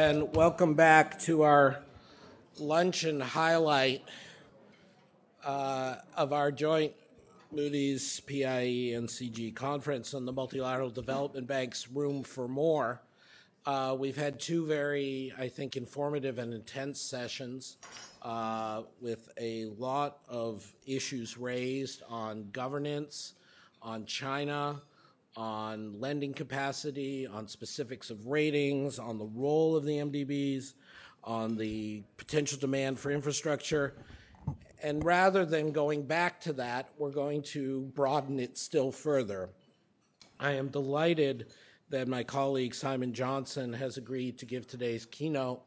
And welcome back to our luncheon highlight uh, of our joint Moody's PIE and CG conference on the Multilateral Development Bank's Room for More. Uh, we've had two very, I think, informative and intense sessions uh, with a lot of issues raised on governance, on China, on lending capacity, on specifics of ratings, on the role of the MDBs, on the potential demand for infrastructure. And rather than going back to that, we're going to broaden it still further. I am delighted that my colleague Simon Johnson has agreed to give today's keynote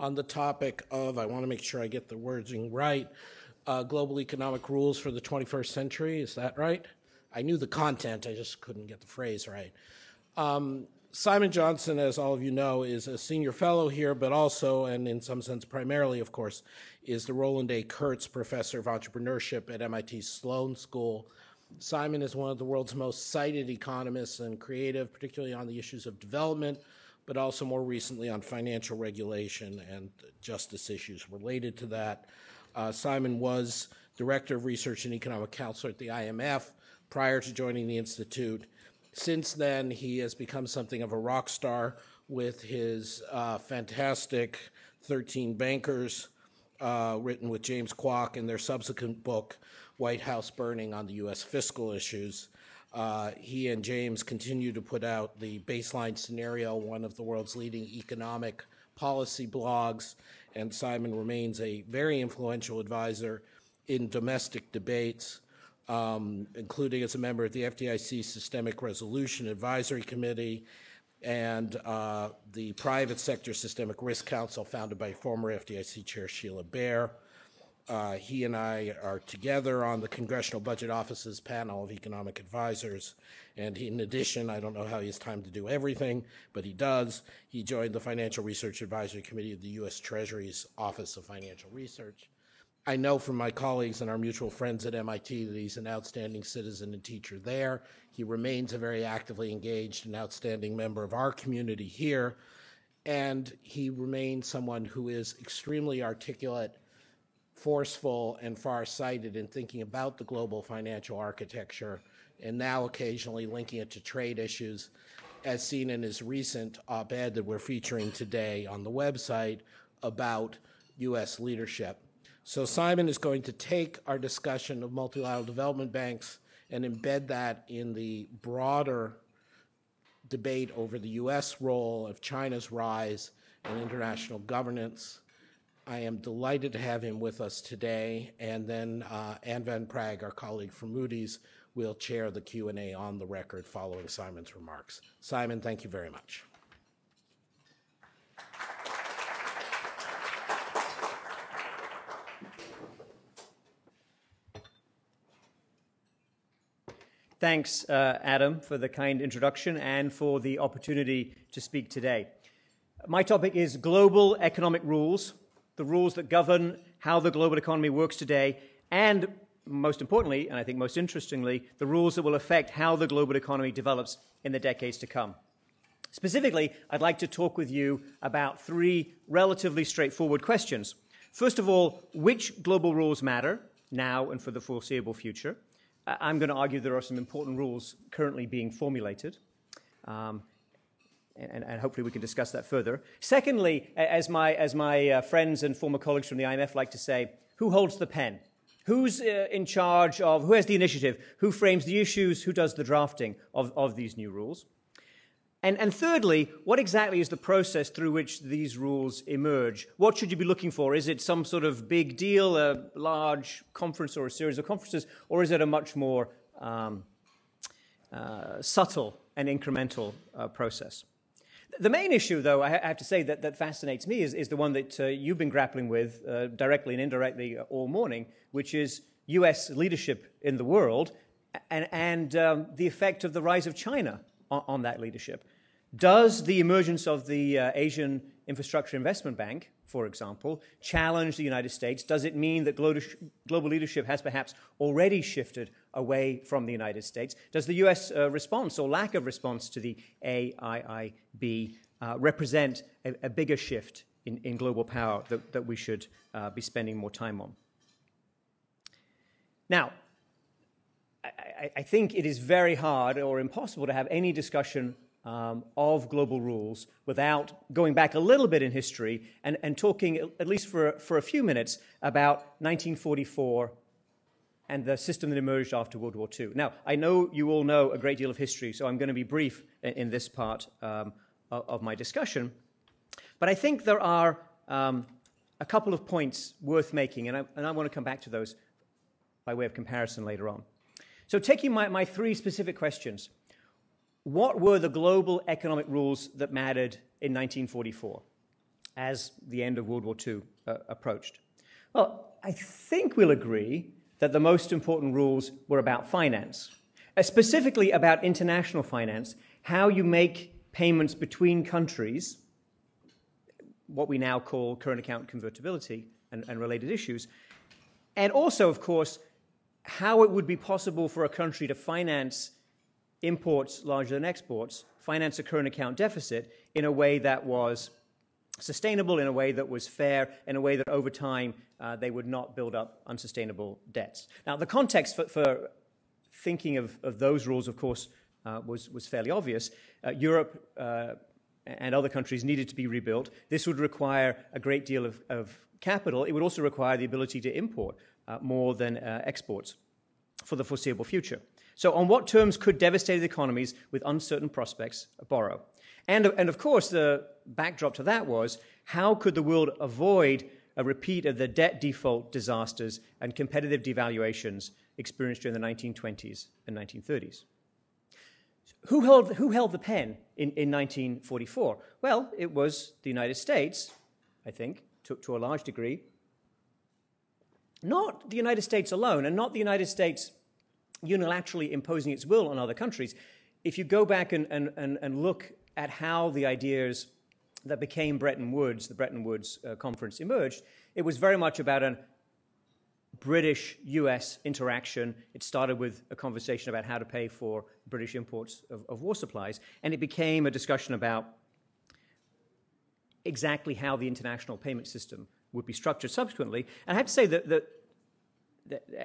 on the topic of, I want to make sure I get the wording right, uh, global economic rules for the 21st century. Is that right? I knew the content, I just couldn't get the phrase right. Um, Simon Johnson, as all of you know, is a senior fellow here, but also, and in some sense primarily, of course, is the Ronald A. Kurtz Professor of Entrepreneurship at MIT Sloan School. Simon is one of the world's most cited economists and creative, particularly on the issues of development, but also more recently on financial regulation and justice issues related to that. Uh, Simon was Director of Research and Economic Counselor at the IMF, prior to joining the Institute. Since then, he has become something of a rock star with his uh, fantastic 13 Bankers, uh, written with James Kwak, and their subsequent book, White House Burning on the U.S. Fiscal Issues. Uh, he and James continue to put out the Baseline Scenario, one of the world's leading economic policy blogs, and Simon remains a very influential advisor in domestic debates um, including as a member of the FDIC Systemic Resolution Advisory Committee and uh, the Private Sector Systemic Risk Council, founded by former FDIC Chair Sheila Bair. Uh, he and I are together on the Congressional Budget Office's panel of economic advisors. And he, in addition, I don't know how he has time to do everything, but he does. He joined the Financial Research Advisory Committee of the U.S. Treasury's Office of Financial Research. I know from my colleagues and our mutual friends at MIT that he's an outstanding citizen and teacher there. He remains a very actively engaged and outstanding member of our community here. And he remains someone who is extremely articulate, forceful, and far-sighted in thinking about the global financial architecture, and now occasionally linking it to trade issues, as seen in his recent op-ed that we're featuring today on the website about U.S. leadership. So Simon is going to take our discussion of multilateral development banks and embed that in the broader debate over the U.S. role of China's rise in international governance. I am delighted to have him with us today, and then uh, Anne Van Praag, our colleague from Moody's, will chair the Q&A on the record following Simon's remarks. Simon, thank you very much. Thanks, uh, Adam, for the kind introduction and for the opportunity to speak today. My topic is global economic rules, the rules that govern how the global economy works today, and most importantly, and I think most interestingly, the rules that will affect how the global economy develops in the decades to come. Specifically, I'd like to talk with you about three relatively straightforward questions. First of all, which global rules matter now and for the foreseeable future? I'm going to argue there are some important rules currently being formulated. Um, and, and, hopefully we can discuss that further. Secondly, as my, as my uh, friends and former colleagues from the IMF like to say, who holds the pen? Who's uh, in charge of, who has the initiative? Who frames the issues? Who does the drafting of, of these new rules? And, and thirdly, what exactly is the process through which these rules emerge? What should you be looking for? Is it some sort of big deal, a large conference or a series of conferences, or is it a much more um, uh, subtle and incremental uh, process? The main issue, though, I have to say that, that fascinates me is, is the one that uh, you've been grappling with uh, directly and indirectly all morning, which is U.S. leadership in the world and, and um, the effect of the rise of China on, on that leadership. Does the emergence of the uh, Asian Infrastructure Investment Bank, for example, challenge the United States? Does it mean that global leadership has perhaps already shifted away from the United States? Does the U.S. Uh, response or lack of response to the AIIB uh, represent a, a, bigger shift in, in global power that, that we should uh, be spending more time on. Now, I, I, think it is very hard or impossible to have any discussion um, of global rules without going back a little bit in history and, and talking, at least for, for a few minutes, about 1944 and the system that emerged after World War II. Now, I know you all know a great deal of history, so I'm going to be brief in, in this part um, of, my discussion. But I think there are um, a couple of points worth making, and I, and I want to come back to those by way of comparison later on. So, taking my, my three specific questions what were the global economic rules that mattered in 1944 as the end of World War II uh, approached? Well, I think we'll agree that the most important rules were about finance, uh, specifically about international finance, how you make payments between countries, what we now call current account convertibility and, and related issues, and also, of course, how it would be possible for a country to finance imports larger than exports, finance a current account deficit in a way that was sustainable, in a way that was fair, in a way that over time uh, they would not build up unsustainable debts. Now, the context for, for thinking of, of, those rules, of course, uh, was, was fairly obvious. Uh, Europe uh, and other countries needed to be rebuilt. This would require a great deal of, of capital. It would also require the ability to import uh, more than uh, exports for the foreseeable future. So, on what terms could devastated economies with uncertain prospects borrow? And, and of course, the backdrop to that was how could the world avoid a repeat of the debt default disasters and competitive devaluations experienced during the 1920s and 1930s? Who held, who held the pen in, in 1944? Well, it was the United States, I think, to, to a large degree. Not the United States alone, and not the United States unilaterally imposing its will on other countries. If you go back and, and, and, and look at how the ideas that became Bretton Woods, the Bretton Woods uh, conference, emerged, it was very much about a British US interaction. It started with a conversation about how to pay for British imports of, of war supplies, and it became a discussion about exactly how the international payment system would be structured subsequently. And I have to say that, that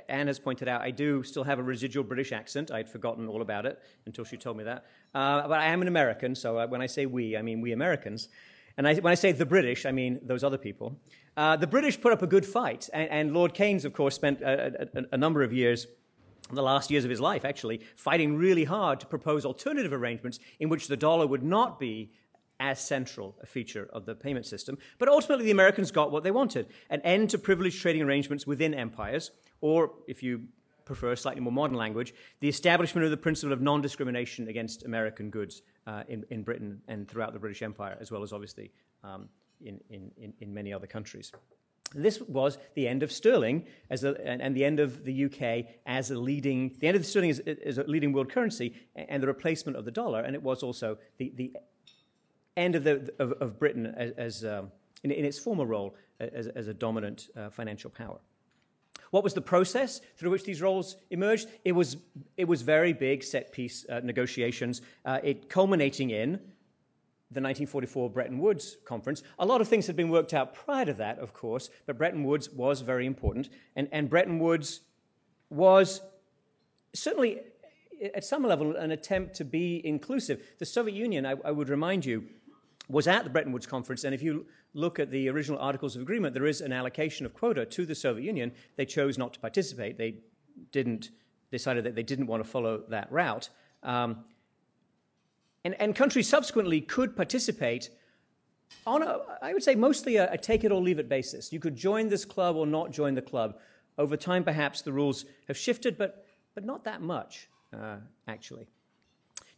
Anne has pointed out, I do still have a residual British accent. I'd forgotten all about it until she told me that. Uh, but I am an American, so uh, when I say we, I mean we Americans. And I, when I say the British, I mean those other people. Uh, the British put up a good fight, and, and Lord Keynes, of course, spent a, a, a, number of years, the last years of his life actually, fighting really hard to propose alternative arrangements in which the dollar would not be as central a feature of the payment system. But ultimately, the Americans got what they wanted an end to privileged trading arrangements within empires, or if you prefer a slightly more modern language, the establishment of the principle of non discrimination against American goods uh, in, in, Britain and throughout the British Empire, as well as obviously um, in, in, in, many other countries. This was the end of sterling as a, and, and, the end of the UK as a leading, the end of sterling as, as, a leading world currency and the replacement of the dollar, and it was also the, the end of, the, of, of Britain as, as um, in, in, its former role as, as a dominant uh, financial power. What was the process through which these roles emerged? It was, it was very big set piece uh, negotiations, uh, it culminating in the 1944 Bretton Woods conference. A lot of things had been worked out prior to that, of course, but Bretton Woods was very important. And, and Bretton Woods was certainly, at some level, an attempt to be inclusive. The Soviet Union, I, I would remind you, was at the Bretton Woods conference, and if you look at the original Articles of Agreement, there is an allocation of quota to the Soviet Union. They chose not to participate. They didn't decided that they didn't want to follow that route. Um, and, and countries subsequently could participate on, a, I would say, mostly a, a take it or leave it basis. You could join this club or not join the club. Over time, perhaps the rules have shifted, but, but not that much, uh, actually.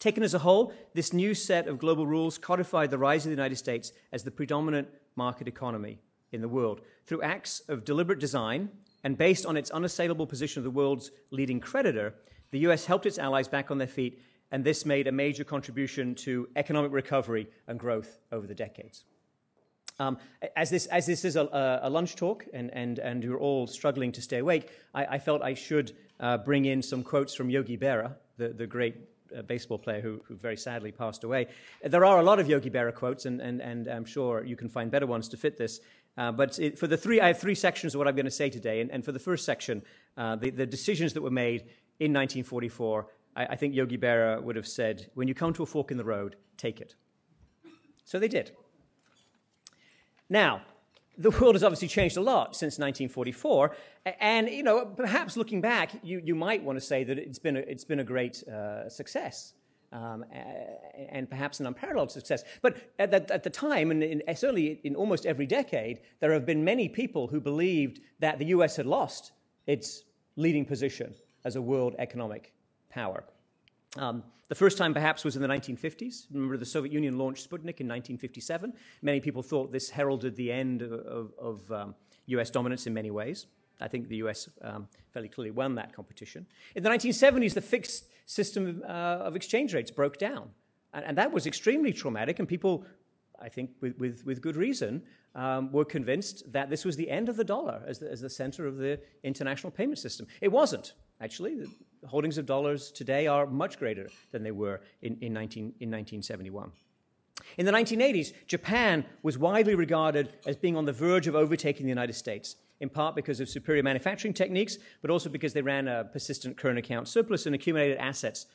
Taken as a whole, this new set of global rules codified the rise of the United States as the predominant market economy in the world through acts of deliberate design and based on its unassailable position of the world's leading creditor, the US helped its allies back on their feet, and this made a major contribution to economic recovery and growth over the decades. Um, as, this, as this is a, a, lunch talk and, and, and you're all struggling to stay awake, I, I felt I should uh, bring in some quotes from Yogi Berra, the, the great uh, baseball player who, who, very sadly passed away. There are a lot of Yogi Berra quotes, and, and, and I'm sure you can find better ones to fit this. Uh, but it, for the three, I have three sections of what I'm going to say today. And, and for the first section, uh, the, the, decisions that were made in 1944, I, I think Yogi Berra would have said, when you come to a fork in the road, take it. So they did. Now, the world has obviously changed a lot since 1944. And, you know, perhaps looking back, you, you might want to say that it's been a, it's been a great uh, success. Um, and perhaps an unparalleled success. But at the, at the time, and in, certainly in almost every decade, there have been many people who believed that the US had lost its leading position as a world economic power. Um, the first time, perhaps, was in the 1950s. Remember, the Soviet Union launched Sputnik in 1957. Many people thought this heralded the end of, of, um, US dominance in many ways. I think the US um, fairly clearly won that competition. In the 1970s, the fixed system uh, of exchange rates broke down. And, and, that was extremely traumatic, and people, I think with, with, with good reason, um, were convinced that this was the end of the dollar as the, as the center of the international payment system. It wasn't, actually. The holdings of dollars today are much greater than they were in, in, 19, in 1971. In the 1980s, Japan was widely regarded as being on the verge of overtaking the United States, in part because of superior manufacturing techniques, but also because they ran a persistent current account surplus and accumulated assets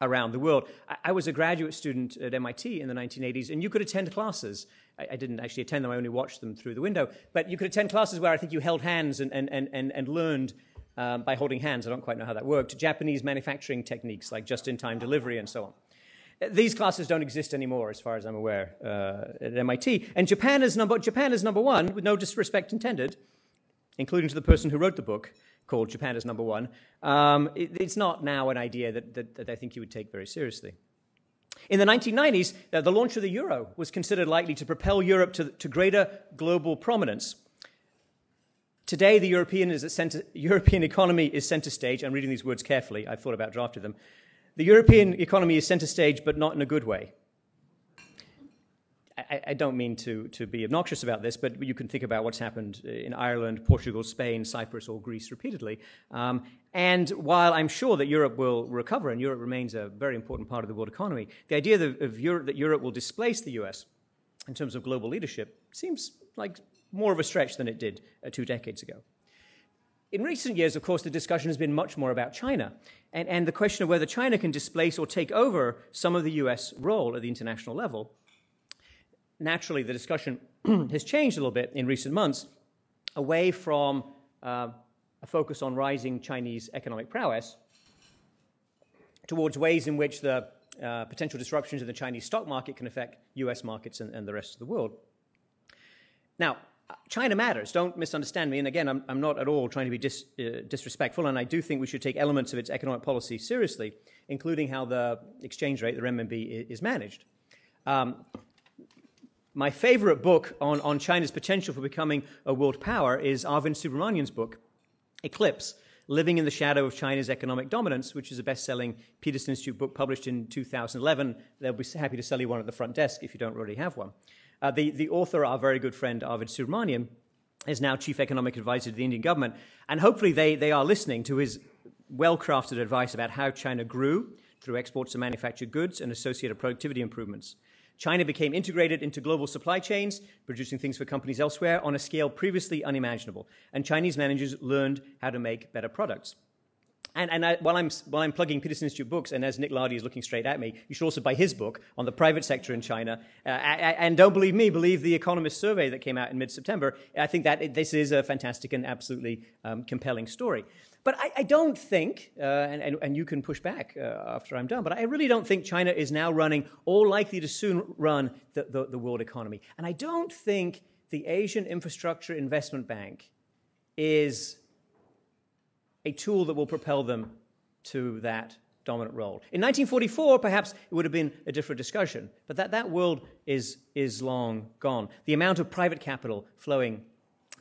around the world. I, was a graduate student at MIT in the 1980s, and you could attend classes. I, I, didn't actually attend them, I only watched them through the window. But you could attend classes where I think you held hands and, and, and, and, and learned um, by holding hands. I don't quite know how that worked. Japanese manufacturing techniques like just in time delivery and so on. These classes don't exist anymore, as far as I'm aware, uh, at MIT. And Japan is, number, Japan is number one, with no disrespect intended, including to the person who wrote the book called Japan is Number One. Um, it, it's not now an idea that, that, that I think you would take very seriously. In the 1990s, uh, the launch of the euro was considered likely to propel Europe to, to greater global prominence. Today, the European, center, European economy is center stage. I'm reading these words carefully. I've thought about drafting them. The European economy is center stage, but not in a good way. I, I, don't mean to, to be obnoxious about this, but you can think about what's happened in Ireland, Portugal, Spain, Cyprus, or Greece repeatedly. Um, and while I'm sure that Europe will recover and Europe remains a very important part of the world economy, the idea of Europe, that Europe will displace the US in terms of global leadership seems like more of a stretch than it did uh, two decades ago. In recent years, of course, the discussion has been much more about China and, and the question of whether China can displace or take over some of the US role at the international level. Naturally, the discussion has changed a little bit in recent months away from uh, a focus on rising Chinese economic prowess towards ways in which the uh, potential disruptions in the Chinese stock market can affect US markets and, and the rest of the world. Now, China matters. Don't misunderstand me. And again, I'm, I'm not at all trying to be dis, uh, disrespectful, and I do think we should take elements of its economic policy seriously, including how the exchange rate, the renminbi, is managed. Um, my favorite book on, on China's potential for becoming a world power is Arvind Subramanian's book, Eclipse Living in the Shadow of China's Economic Dominance, which is a best selling Peterson Institute book published in 2011. They'll be happy to sell you one at the front desk if you don't already have one. Uh, the, the author, our very good friend Arvind Subramanian, is now chief economic advisor to the Indian government. And hopefully they, they are listening to his well crafted advice about how China grew through exports of manufactured goods and associated productivity improvements. China became integrated into global supply chains, producing things for companies elsewhere on a scale previously unimaginable. And Chinese managers learned how to make better products. And, and I, while, I'm, while I'm plugging Peterson Institute books, and as Nick Lardy is looking straight at me, you should also buy his book on the private sector in China. Uh, and don't believe me, believe the Economist survey that came out in mid September. I think that this is a fantastic and absolutely um, compelling story. But I, I don't think, uh, and, and, and, you can push back uh, after I'm done, but I really don't think China is now running or likely to soon run the, the, the world economy. And I don't think the Asian Infrastructure Investment Bank is a tool that will propel them to that dominant role. In 1944, perhaps it would have been a different discussion, but that, that world is, is long gone. The amount of private capital flowing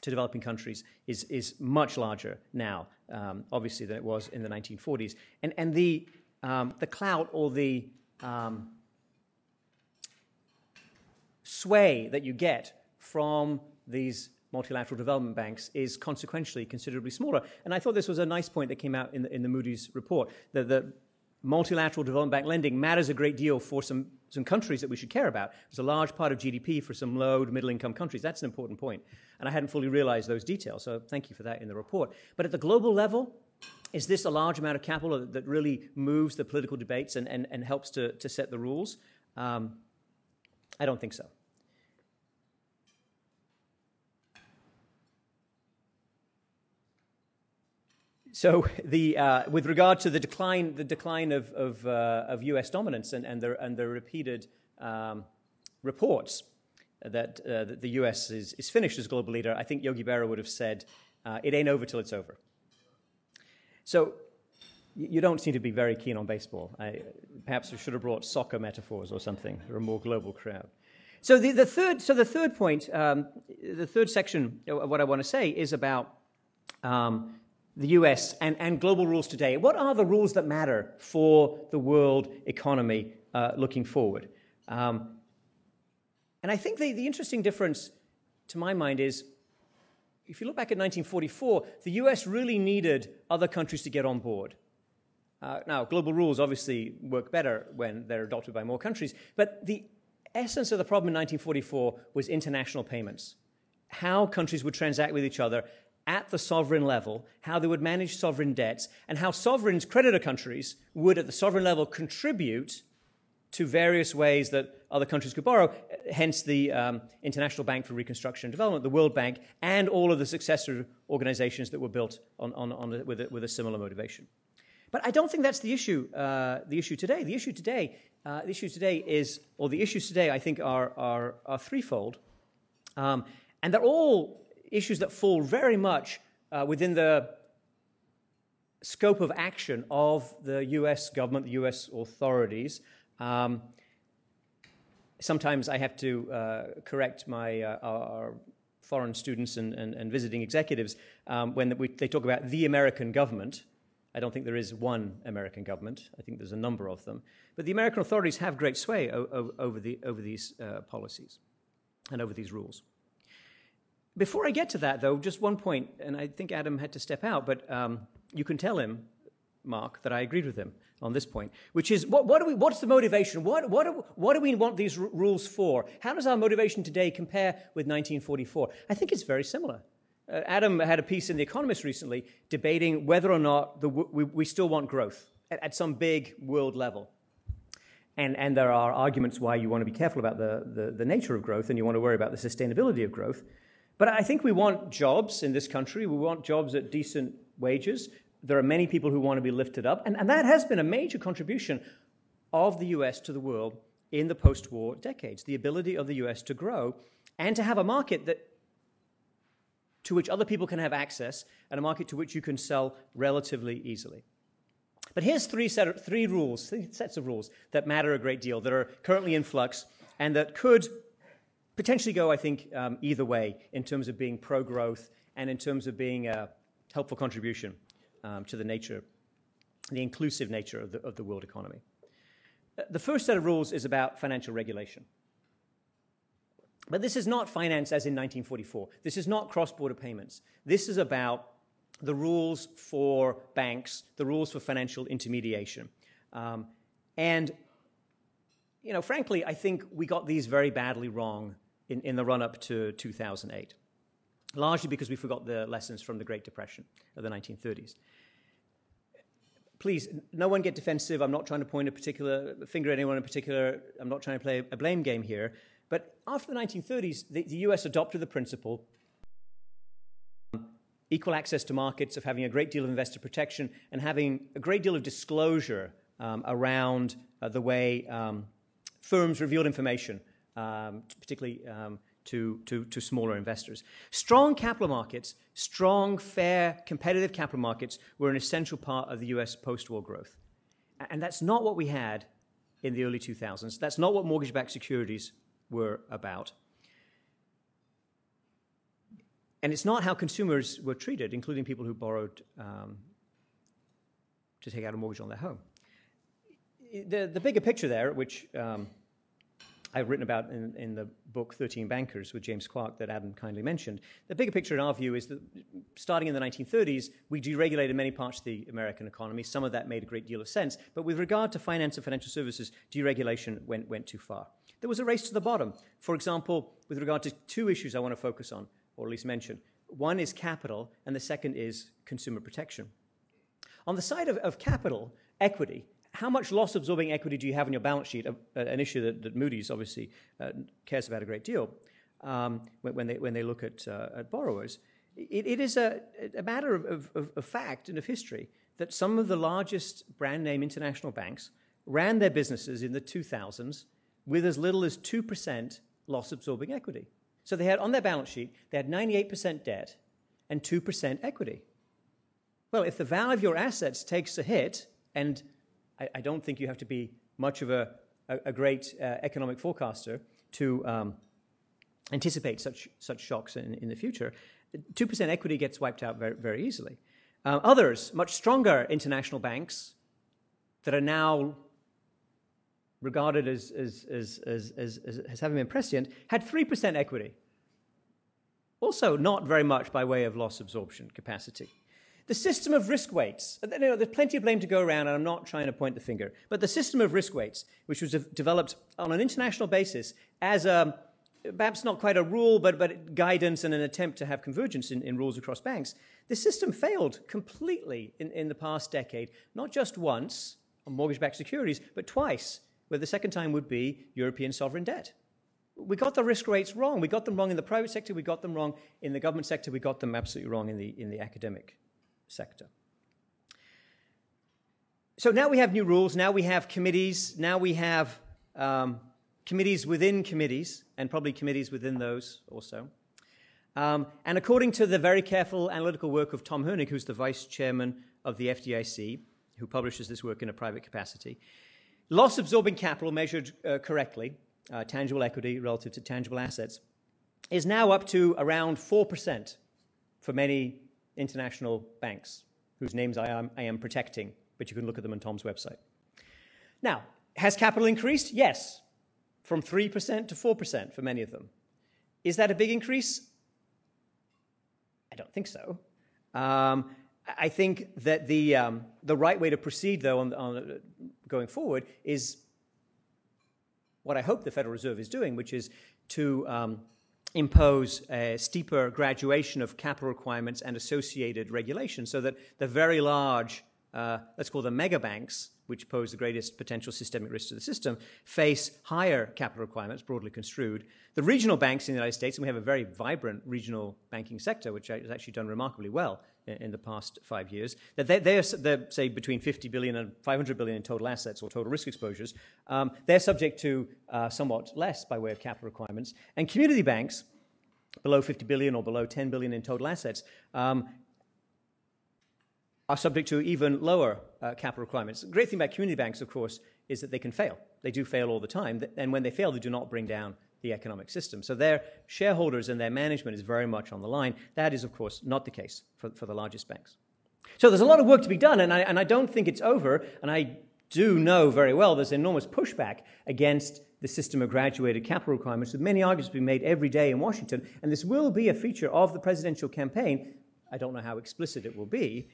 to developing countries is, is much larger now, um, obviously, than it was in the 1940s. And, and the, um, the clout or the um, sway that you get from these multilateral development banks is consequentially considerably smaller. And I thought this was a nice point that came out in the, in the Moody's report. that the multilateral development bank lending matters a great deal for some, some countries that we should care about. It's a large part of GDP for some low to middle income countries. That's an important point. And I hadn't fully realized those details, so thank you for that in the report. But at the global level, is this a large amount of capital that really moves the political debates and, and, and helps to, to set the rules? Um, I don't think so. So, the, uh, with regard to the decline, the decline of, of, uh, of U.S. dominance and, and, the, and the repeated um, reports that, uh, that, the U.S. Is, is, finished as global leader, I think Yogi Berra would have said, uh, "It ain't over till it's over." So, you don't seem to be very keen on baseball. I, perhaps we should have brought soccer metaphors or something for a more global crowd. So, the, the third, so the third point, um, the third section of what I want to say is about. Um, the US and, and global rules today. What are the rules that matter for the world economy uh, looking forward? Um, and I think the, the interesting difference, to my mind, is if you look back at 1944, the US really needed other countries to get on board. Uh, now, global rules obviously work better when they're adopted by more countries, but the essence of the problem in 1944 was international payments. How countries would transact with each other at the sovereign level, how they would manage sovereign debts, and how sovereigns, creditor countries, would at the sovereign level contribute to various ways that other countries could borrow, hence the um, International Bank for Reconstruction and Development, the World Bank, and all of the successor organizations that were built on, on, on a, with, a, with, a, similar motivation. But I don't think that's the issue, uh, the issue today. The issue today, uh, the issue today is, or the issues today, I think, are, are, are threefold. Um, and they're all issues that fall very much uh, within the scope of action of the US government, the US authorities. Um, sometimes I have to uh, correct my uh, our foreign students and, and, and visiting executives um, when we, they talk about the American government. I don't think there is one American government. I think there's a number of them. But the American authorities have great sway o- o- over, the, over these uh, policies and over these rules. Before I get to that, though, just one point, and I think Adam had to step out, but um, you can tell him, Mark, that I agreed with him on this point, which is what, what we, what's the motivation? What, what, do, what do we want these r- rules for? How does our motivation today compare with 1944? I think it's very similar. Uh, Adam had a piece in The Economist recently debating whether or not the, we, we, still want growth at, at some big world level. And, and, there are arguments why you want to be careful about the, the, the, nature of growth and you want to worry about the sustainability of growth. But I think we want jobs in this country. We want jobs at decent wages. There are many people who want to be lifted up. And, and that has been a major contribution of the US to the world in the post war decades the ability of the US to grow and to have a market that, to which other people can have access and a market to which you can sell relatively easily. But here's three, set of, three rules, three sets of rules that matter a great deal, that are currently in flux, and that could potentially go, I think, um, either way in terms of being pro growth and in terms of being a helpful contribution um, to the nature, the inclusive nature of the, of the world economy. Uh, the first set of rules is about financial regulation. But this is not finance as in 1944. This is not cross border payments. This is about the rules for banks, the rules for financial intermediation. Um, and, you know, frankly, I think we got these very badly wrong in, in the run up to 2008, largely because we forgot the lessons from the Great Depression of the 1930s. Please, no one get defensive. I'm not trying to point a particular finger at anyone in particular. I'm not trying to play a blame game here. But after the 1930s, the, the US adopted the principle equal access to markets, of having a great deal of investor protection, and having a great deal of disclosure um, around uh, the way um, firms revealed information um, particularly um, to, to, to smaller investors. Strong capital markets, strong, fair, competitive capital markets were an essential part of the US post war growth. And that's not what we had in the early 2000s. That's not what mortgage backed securities were about. And it's not how consumers were treated, including people who borrowed um, to take out a mortgage on their home. The, the bigger picture there, which um, I've written about in, in, the book 13 Bankers with James Clark that Adam kindly mentioned. The bigger picture in our view is that starting in the 1930s, we deregulated many parts of the American economy. Some of that made a great deal of sense. But with regard to finance and financial services, deregulation went, went too far. There was a race to the bottom. For example, with regard to two issues I want to focus on, or at least mention. One is capital, and the second is consumer protection. On the side of, of capital, equity, how much loss absorbing equity do you have on your balance sheet? an issue that, that Moody's obviously uh, cares about a great deal um, when, they, when they look at, uh, at borrowers. It, it is a, a matter of, of, of, fact and of history that some of the largest brand name international banks ran their businesses in the 2000s with as little as 2% loss absorbing equity. So they had on their balance sheet, they had 98% debt and 2% equity. Well, if the value of your assets takes a hit, and I, I don't think you have to be much of a, a, a great uh, economic forecaster to um, anticipate such, such shocks in, in the future. 2% equity gets wiped out very, very easily. Uh, others, much stronger international banks that are now regarded as, as, as, as, as, as having been prescient, had 3% equity. Also, not very much by way of loss absorption capacity. The system of risk weights. Uh, you know, there's plenty of blame to go around, and I'm not trying to point the finger. But the system of risk weights, which was developed on an international basis as a, perhaps not quite a rule, but, but guidance and an attempt to have convergence in, in rules across banks, this system failed completely in, in the past decade, not just once on mortgage backed securities, but twice, where the second time would be European sovereign debt. We got the risk rates wrong. We got them wrong in the private sector, we got them wrong in the government sector, we got them absolutely wrong in the, in the academic sector. So now we have new rules, now we have committees, now we have um, committees within committees, and probably committees within those also. Um, and according to the very careful analytical work of Tom Hoenig, who's the vice chairman of the FDIC, who publishes this work in a private capacity, loss absorbing capital measured uh, correctly, uh, tangible equity relative to tangible assets, is now up to around 4% for many international banks, whose names I am, I am protecting, but you can look at them on Tom's website. Now, has capital increased? Yes, from 3% to 4% for many of them. Is that a big increase? I don't think so. Um, I think that the, um, the right way to proceed, though, on, on, uh, going forward is what I hope the Federal Reserve is doing, which is to um, impose a steeper graduation of capital requirements and associated regulations so that the very large, uh, let's call them mega banks, which pose the greatest potential systemic risk to the system, face higher capital requirements, broadly construed. The regional banks in the United States, and we have a very vibrant regional banking sector, which has actually done remarkably well in the past five years, that they, they're, they're, say, between 50 billion and 500 billion in total assets or total risk exposures. Um, they're subject to uh, somewhat less by way of capital requirements. And community banks, below 50 billion or below 10 billion in total assets, um, are subject to even lower uh, capital requirements. The great thing about community banks, of course, is that they can fail. They do fail all the time. And when they fail, they do not bring down the economic system. So their shareholders and their management is very much on the line. That is, of course, not the case for, for the largest banks. So there's a lot of work to be done, and I, and I don't think it's over. And I do know very well there's enormous pushback against the system of graduated capital requirements, with many arguments being made every day in Washington. And this will be a feature of the presidential campaign. I don't know how explicit it will be.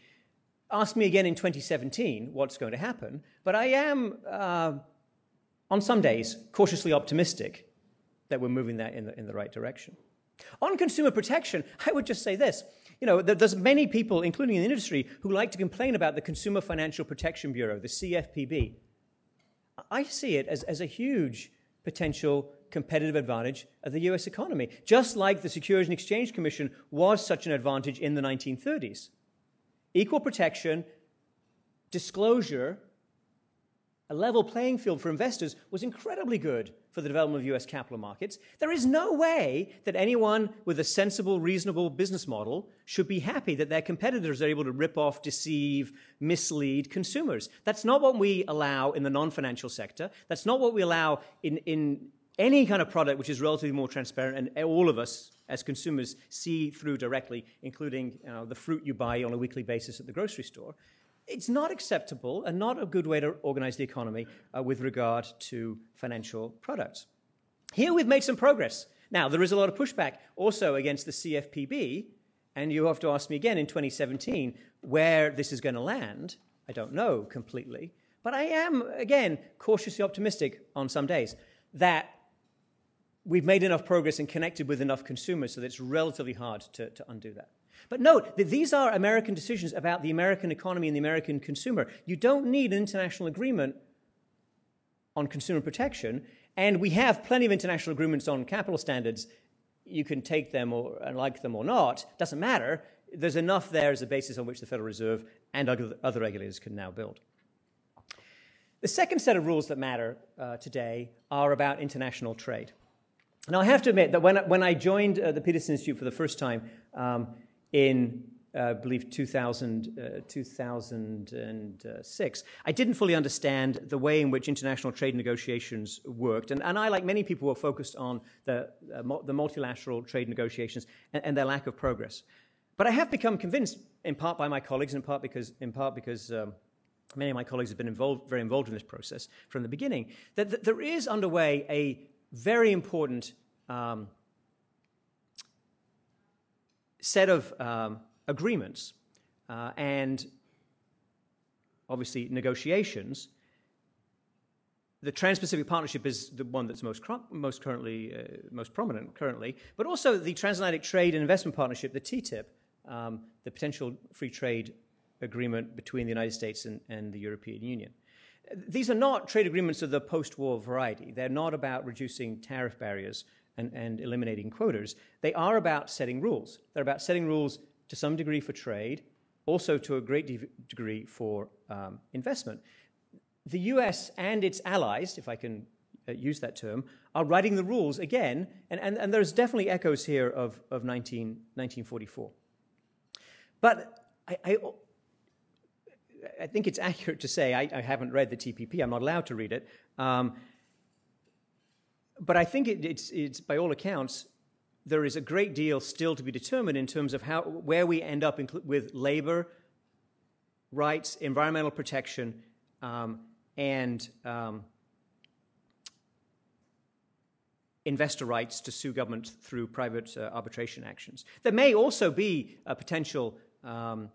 Ask me again in 2017 what's going to happen. But I am, uh, on some days, cautiously optimistic that we're moving that in the, in the right direction. On consumer protection, I would just say this. You know, there's many people, including in the industry, who like to complain about the Consumer Financial Protection Bureau, the CFPB. I see it as, as a huge potential competitive advantage of the US economy, just like the Securities and Exchange Commission was such an advantage in the 1930s. Equal protection, disclosure, a level playing field for investors was incredibly good for the development of US capital markets. There is no way that anyone with a sensible, reasonable business model should be happy that their competitors are able to rip off, deceive, mislead consumers. That's not what we allow in the non financial sector. That's not what we allow in, in any kind of product which is relatively more transparent and all of us as consumers see through directly, including you know, the fruit you buy on a weekly basis at the grocery store it's not acceptable and not a good way to organize the economy uh, with regard to financial products. Here we've made some progress. Now, there is a lot of pushback also against the CFPB, and you have to ask me again in 2017 where this is going to land. I don't know completely. But I am, again, cautiously optimistic on some days that we've made enough progress and connected with enough consumers so that it's relatively hard to, to undo that. But note that these are American decisions about the American economy and the American consumer. You don't need an international agreement on consumer protection, and we have plenty of international agreements on capital standards. You can take them or like them or not, doesn't matter. There's enough there as a basis on which the Federal Reserve and other regulators can now build. The second set of rules that matter uh, today are about international trade. Now, I have to admit that when, when I joined uh, the Peterson Institute for the first time um, in, uh, I believe, 2000, uh, 2006, I didn't fully understand the way in which international trade negotiations worked. And, and I, like many people, were focused on the, uh, the multilateral trade negotiations and, and, their lack of progress. But I have become convinced, in part by my colleagues, and in part because, in part because um, many of my colleagues have been involved, very involved in this process from the beginning, that, that there is underway a very important um, set of um, agreements uh, and obviously negotiations. The Trans-Pacific Partnership is the one that's most, most currently uh, most prominent currently, but also the Transatlantic Trade and Investment Partnership, the TTIP, um, the potential free trade agreement between the United States and, and the European Union. These are not trade agreements of the post war variety. They're not about reducing tariff barriers and, and eliminating quotas. They are about setting rules. They're about setting rules to some degree for trade, also to a great de- degree for um, investment. The US and its allies, if I can uh, use that term, are writing the rules again, and, and, and there's definitely echoes here of, of 19, 1944. But I, I, I, think it's accurate to say I, I, haven't read the TPP. I'm not allowed to read it. Um, but I think it, it's, it's, by all accounts, there is a great deal still to be determined in terms of how, where we end up in, with labor rights, environmental protection, um, and um, investor rights to sue government through private uh, arbitration actions. There may also be a potential um,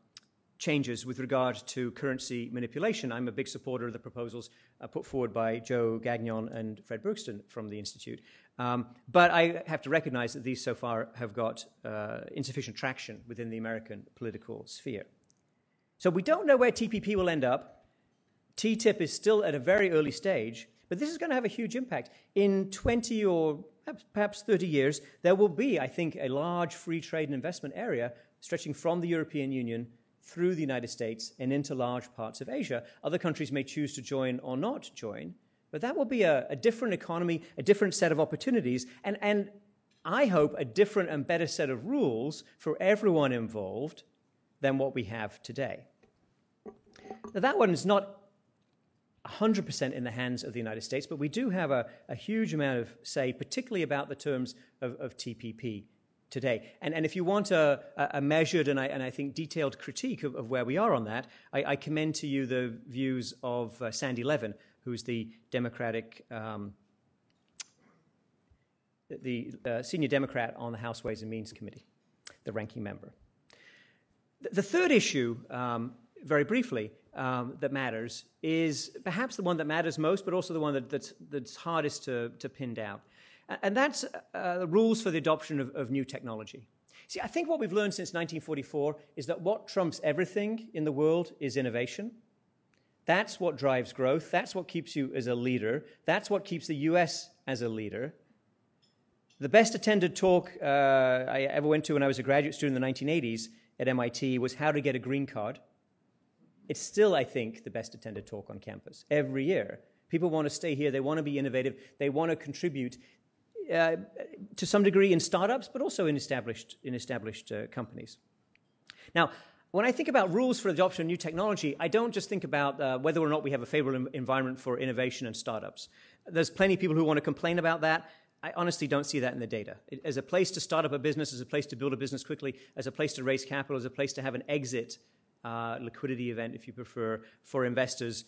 changes with regard to currency manipulation. I'm a big supporter of the proposals uh, put forward by Joe Gagnon and Fred Bergsten from the Institute. Um, but I have to recognize that these so far have got uh, insufficient traction within the American political sphere. So we don't know where TPP will end up. TTIP is still at a very early stage, but this is going to have a huge impact. In 20 or perhaps 30 years, there will be, I think, a large free trade and investment area stretching from the European Union through the United States and into large parts of Asia. Other countries may choose to join or not join, but that will be a, a different economy, a different set of opportunities, and, and I hope a different and better set of rules for everyone involved than what we have today. Now, that one is not 100% in the hands of the United States, but we do have a, a huge amount of say, particularly about the terms of, of TPP today. And, and if you want a, a measured and I, and I think detailed critique of, of where we are on that, I, I commend to you the views of uh, Sandy Levin, who's the Democratic, um, the uh, senior Democrat on the House Ways and Means Committee, the ranking member. The, third issue, um, very briefly, um, that matters is perhaps the one that matters most, but also the one that, that's, that's hardest to, to pin down. And that's uh, the rules for the adoption of, of new technology. See, I think what we've learned since 1944 is that what trumps everything in the world is innovation. That's what drives growth. That's what keeps you as a leader. That's what keeps the US as a leader. The best attended talk uh, I ever went to when I was a graduate student in the 1980s at MIT was how to get a green card. It's still, I think, the best attended talk on campus every year. People want to stay here, they want to be innovative, they want to contribute, uh, to some degree in startups, but also in established, in established uh, companies. Now, when I think about rules for adoption of new technology, I don't just think about uh, whether or not we have a favorable environment for innovation and startups. There's plenty of people who want to complain about that. I honestly don't see that in the data. It, as a place to start up a business, as a place to build a business quickly, as a place to raise capital, as a place to have an exit uh, liquidity event, if you prefer, for investors,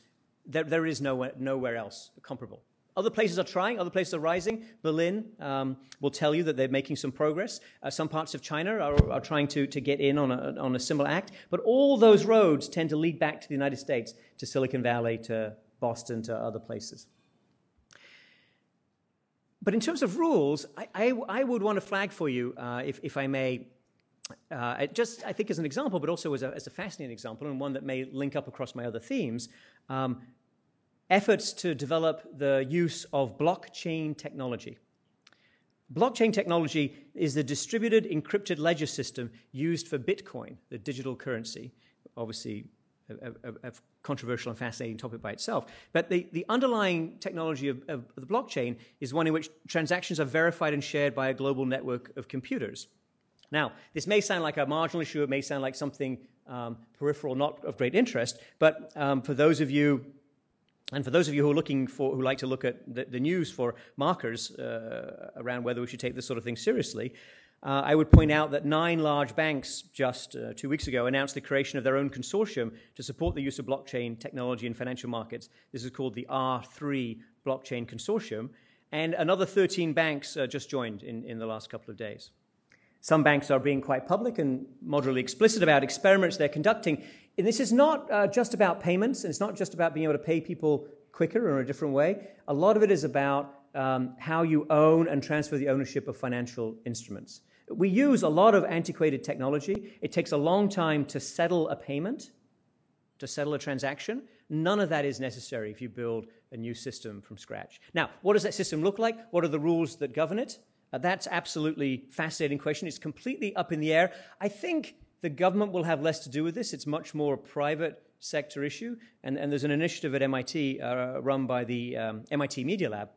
there, there is nowhere, nowhere else comparable Other places are trying, other places are rising. Berlin um, will tell you that they're making some progress. Uh, some parts of China are, are trying to, to get in on a, on a similar act. But all those roads tend to lead back to the United States, to Silicon Valley, to Boston, to other places. But in terms of rules, I, I, I would want to flag for you, uh, if, if I may, uh, just I think as an example, but also as a, as a, fascinating example, and one that may link up across my other themes, um, efforts to develop the use of blockchain technology. Blockchain technology is the distributed encrypted ledger system used for Bitcoin, the digital currency. Obviously, a, a, a controversial and fascinating topic by itself. But the, the underlying technology of, of the blockchain is one in which transactions are verified and shared by a global network of computers. Now, this may sound like a marginal issue, it may sound like something um, peripheral, not of great interest, but um, for those of you and for those of you who are looking for, who like to look at the, the news for markers uh, around whether we should take this sort of thing seriously, uh, I would point out that nine large banks just uh, two weeks ago announced the creation of their own consortium to support the use of blockchain technology in financial markets. This is called the R3 Blockchain Consortium, and another 13 banks uh, just joined in, in the last couple of days. Some banks are being quite public and moderately explicit about experiments they're conducting and this is not uh, just about payments, and it's not just about being able to pay people quicker or in a different way. A lot of it is about um, how you own and transfer the ownership of financial instruments. We use a lot of antiquated technology. It takes a long time to settle a payment, to settle a transaction. None of that is necessary if you build a new system from scratch. Now, what does that system look like? What are the rules that govern it? Uh, that's absolutely fascinating question. It's completely up in the air. I think the government will have less to do with this. It's much more a private sector issue. And, and there's an initiative at MIT uh, run by the um, MIT Media Lab,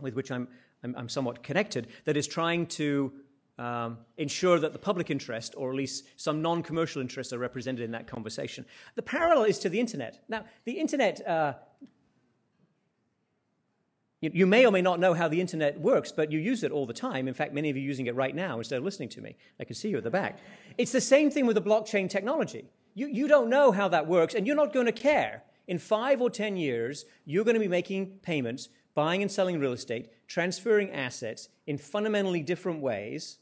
with which I'm, I'm, I'm somewhat connected, that is trying to um, ensure that the public interest, or at least some non commercial interests, are represented in that conversation. The parallel is to the internet. Now, the internet uh, you may or may not know how the internet works, but you use it all the time. In fact, many of you are using it right now instead of listening to me. I can see you at the back. It's the same thing with the blockchain technology. You, you don't know how that works, and you're not going to care. In five or ten years, you're going to be making payments, buying and selling real estate, transferring assets in fundamentally different ways.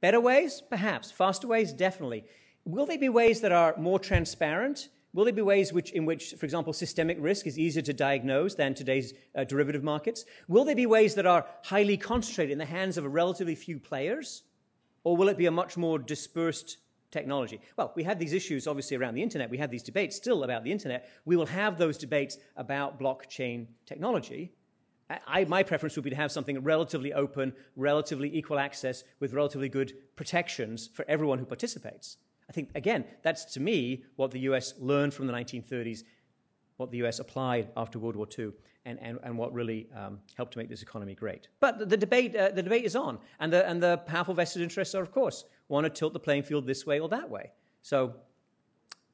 Better ways? Perhaps. Faster ways? Definitely. Will they be ways that are more transparent? Will there be ways which, in which, for example, systemic risk is easier to diagnose than today's uh, derivative markets? Will there be ways that are highly concentrated in the hands of a relatively few players? Or will it be a much more dispersed technology? Well, we have these issues obviously around the internet. We have these debates still about the internet. We will have those debates about blockchain technology. I, my preference would be to have something relatively open, relatively equal access, with relatively good protections for everyone who participates. I think, again, that's to me what the US learned from the 1930s, what the US applied after World War II, and, and, and what really um, helped to make this economy great. But the, the debate, uh, the debate is on, and the, and the powerful vested interests are, of course, want to tilt the playing field this way or that way. So,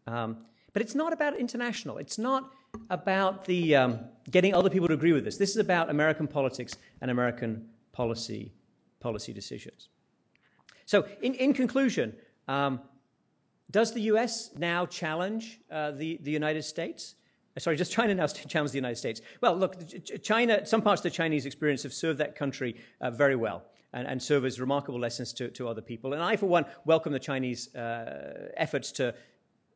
um, but it's not about international. It's not about the um, getting other people to agree with this. This is about American politics and American policy policy decisions. So, in, in conclusion, um, does the US now challenge uh, the, the United States? Sorry, does China now challenge the United States? Well, look, China, some parts of the Chinese experience have served that country uh, very well and, and, serve as remarkable lessons to, to other people. And I, for one, welcome the Chinese uh, efforts to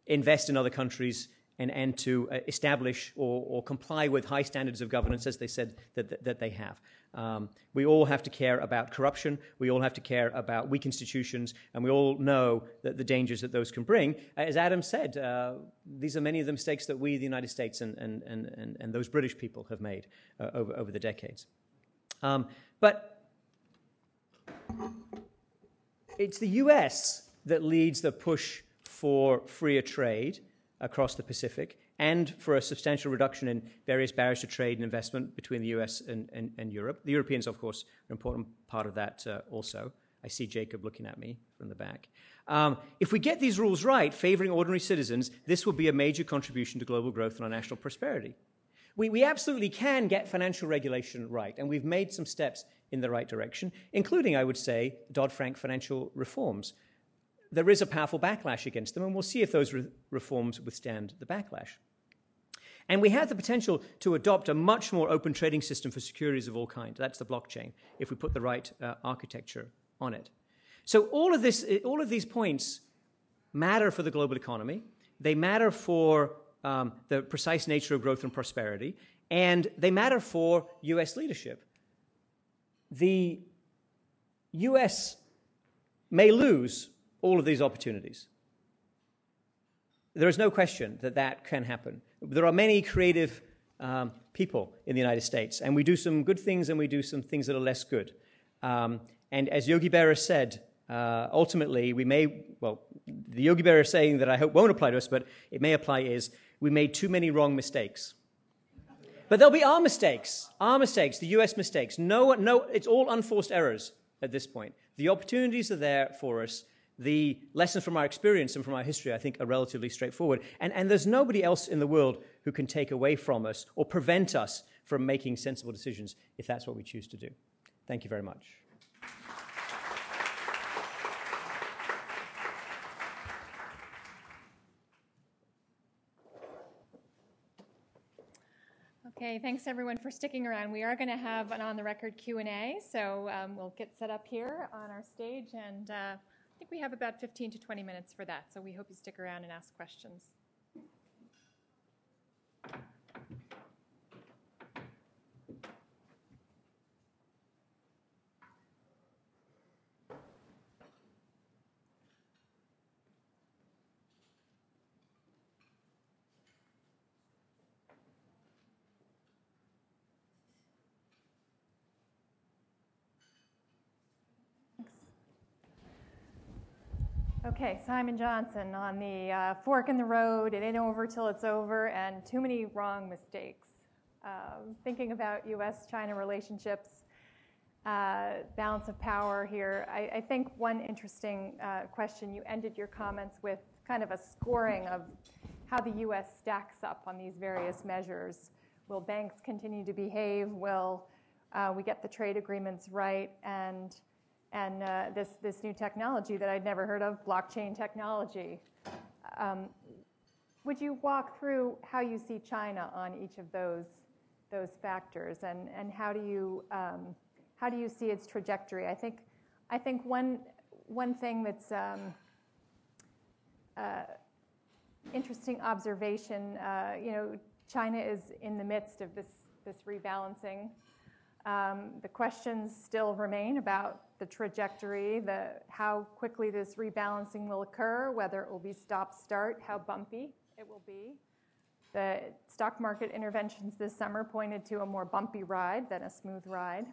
invest in other countries and, and to uh, establish or, or, comply with high standards of governance, as they said that, that, that they have. Um, we all have to care about corruption. We all have to care about weak institutions, and we all know that the dangers that those can bring. As Adam said, uh, these are many of the mistakes that we, the United States, and, and, and, and those British people have made uh, over, over the decades. Um, but it's the US that leads the push for freer trade across the Pacific and for a substantial reduction in various barriers to trade and investment between the US and, and, and Europe. The Europeans, of course, are an important part of that uh, also. I see Jacob looking at me from the back. Um, if we get these rules right, favoring ordinary citizens, this will be a major contribution to global growth and our national prosperity. We, we absolutely can get financial regulation right, and we've made some steps in the right direction, including, I would say, Dodd Frank financial reforms. There is a powerful backlash against them, and we'll see if those re- reforms withstand the backlash. And we have the potential to adopt a much more open trading system for securities of all kinds. That's the blockchain, if we put the right uh, architecture on it. So all of, this, all of these points matter for the global economy. They matter for um, the precise nature of growth and prosperity, and they matter for U.S. leadership. The U.S. may lose all of these opportunities. There is no question that that can happen. There are many creative um, people in the United States, and we do some good things and we do some things that are less good. Um, and as Yogi Berra said, uh, ultimately, we may, well, the Yogi Berra saying that I hope won't apply to us, but it may apply is we made too many wrong mistakes. But there'll be our mistakes, our mistakes, the US mistakes. No, no, it's all unforced errors at this point. The opportunities are there for us. The lessons from our experience and from our history, I think, are relatively straightforward. And, and there's nobody else in the world who can take away from us or prevent us from making sensible decisions if that's what we choose to do. Thank you very much. Okay, thanks everyone for sticking around. We are going to have an on-the-record Q&A, so um, we'll get set up here on our stage, and uh, I think we have about 15 to 20 minutes for that, so we hope you stick around and ask questions. Okay, Simon Johnson on the uh, fork in the road, it ain't over till it's over, and too many wrong mistakes. Um, thinking about US China relationships, uh, balance of power here, I, I think one interesting uh, question you ended your comments with kind of a scoring of how the US stacks up on these various measures. Will banks continue to behave? Will uh, we get the trade agreements right? And and uh, this, this new technology that I'd never heard of, blockchain technology. Um, would you walk through how you see China on each of those, those factors and, and how, do you, um, how do you see its trajectory? I think, I think one, one thing that's um, uh, interesting observation, uh, you know, China is in the midst of this, this rebalancing. Um, the questions still remain about the trajectory, the, how quickly this rebalancing will occur, whether it will be stop start, how bumpy it will be. The stock market interventions this summer pointed to a more bumpy ride than a smooth ride.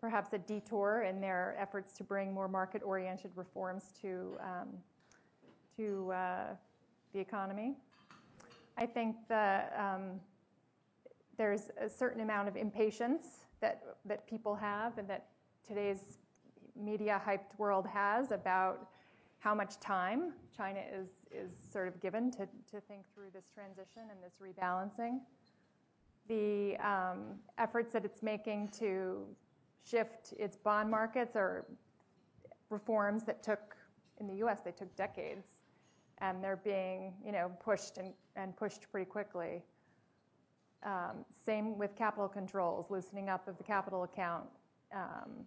Perhaps a detour in their efforts to bring more market oriented reforms to, um, to uh, the economy. I think um, there's a certain amount of impatience that, that people have and that today's media hyped world has about how much time China is, is sort of given to, to think through this transition and this rebalancing. The um, efforts that it's making to shift its bond markets are reforms that took, in the US, they took decades. And they're being, you know, pushed and, and pushed pretty quickly. Um, same with capital controls, loosening up of the capital account. Um,